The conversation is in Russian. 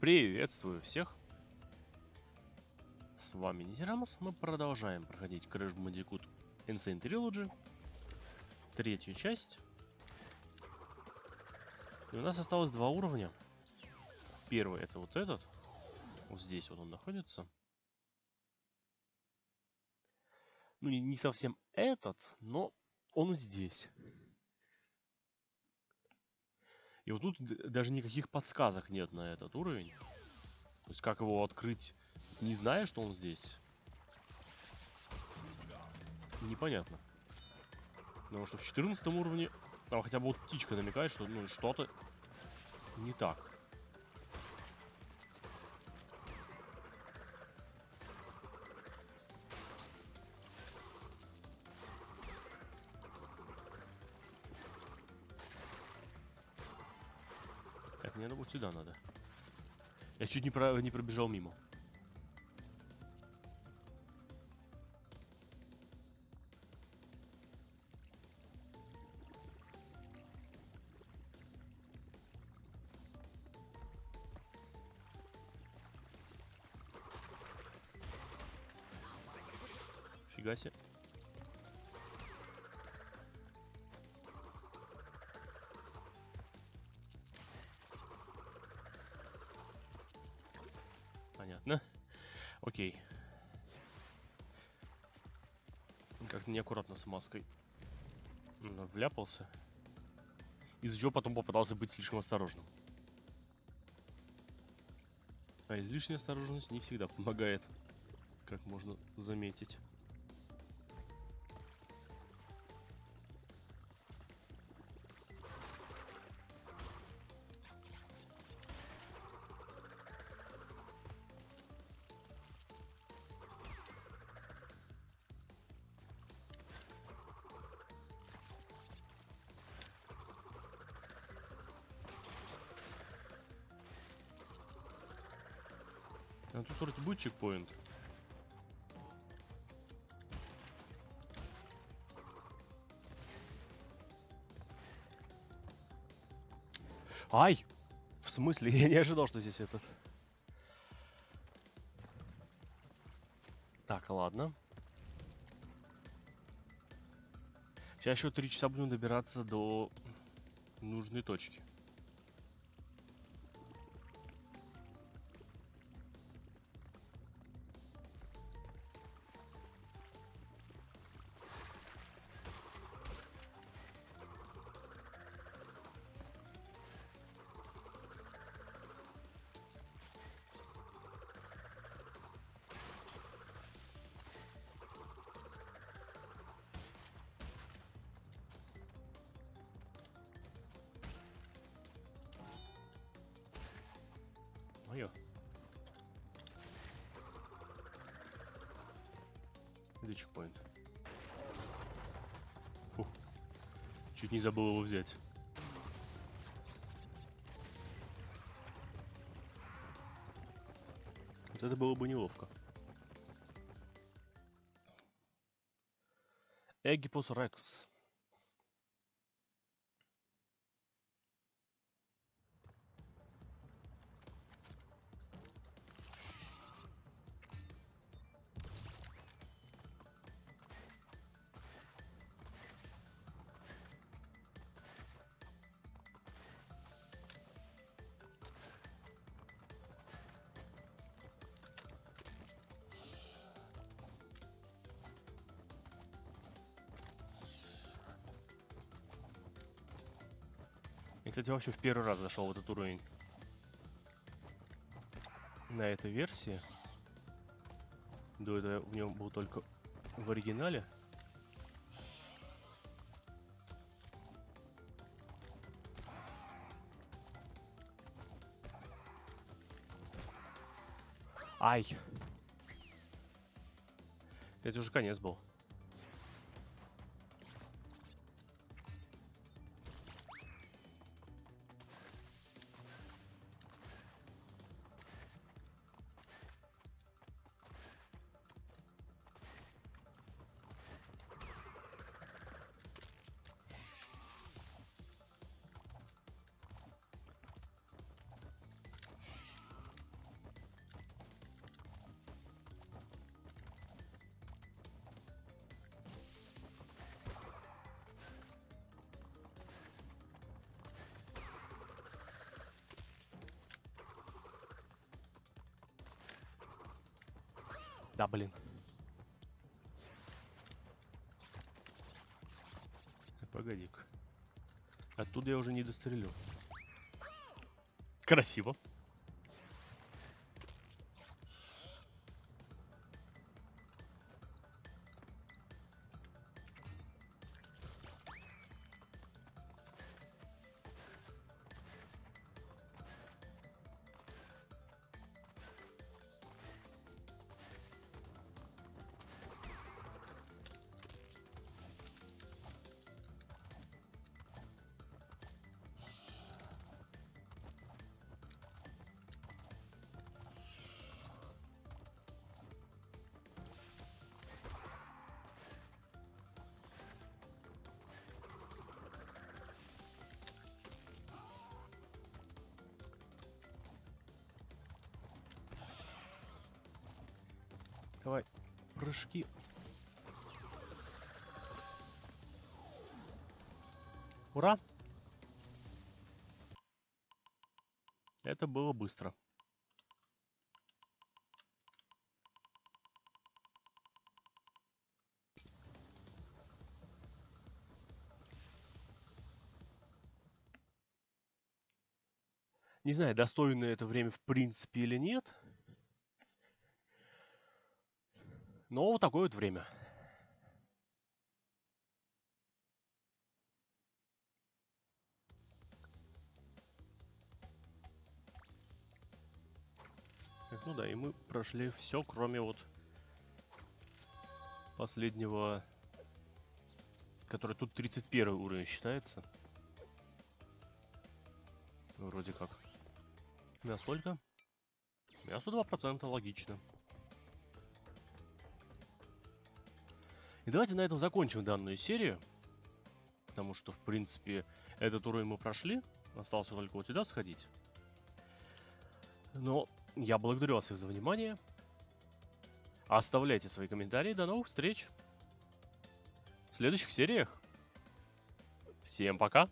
Приветствую всех! С вами Низерамос. Мы продолжаем проходить Crash Bandicoot Insane Trilogy. Третью часть. И у нас осталось два уровня. Первый это вот этот. Вот здесь вот он находится. Ну, не, совсем этот, но он здесь. И вот тут даже никаких подсказок нет на этот уровень. То есть как его открыть, не зная, что он здесь. Непонятно. Потому что в 14 уровне там хотя бы вот птичка намекает, что ну что-то не так. Мне вот сюда надо. Я чуть не, про... не пробежал мимо. Фига себе. Понятно. Окей. Как-то неаккуратно с маской. Вляпался. Из-за чего потом попытался быть слишком осторожным. А излишняя осторожность не всегда помогает, как можно заметить. А тут вроде будет чекпоинт. Ай! В смысле? Я не ожидал, что здесь этот. Так, ладно. Сейчас еще три часа будем добираться до нужной точки. Где чекпоинт? Фух. Чуть не забыл его взять. Это было бы неловко. Эгипус Рекс. Я, кстати, вообще в первый раз зашел в этот уровень. На этой версии. До этого в нем был только в оригинале. Ай! Это уже конец был. Да, блин. Э, Погоди-ка. Оттуда я уже не дострелю. Красиво. Давай, прыжки. Ура! Это было быстро. Не знаю, достойно это время в принципе или нет. Но вот такое вот время. Ну да, и мы прошли все, кроме вот последнего, который тут 31 уровень считается. Вроде как. Насколько? Мясо 2%, логично. И давайте на этом закончим данную серию. Потому что, в принципе, этот уровень мы прошли. Остался только вот сюда сходить. Но я благодарю вас всех за внимание. Оставляйте свои комментарии. До новых встреч в следующих сериях. Всем пока!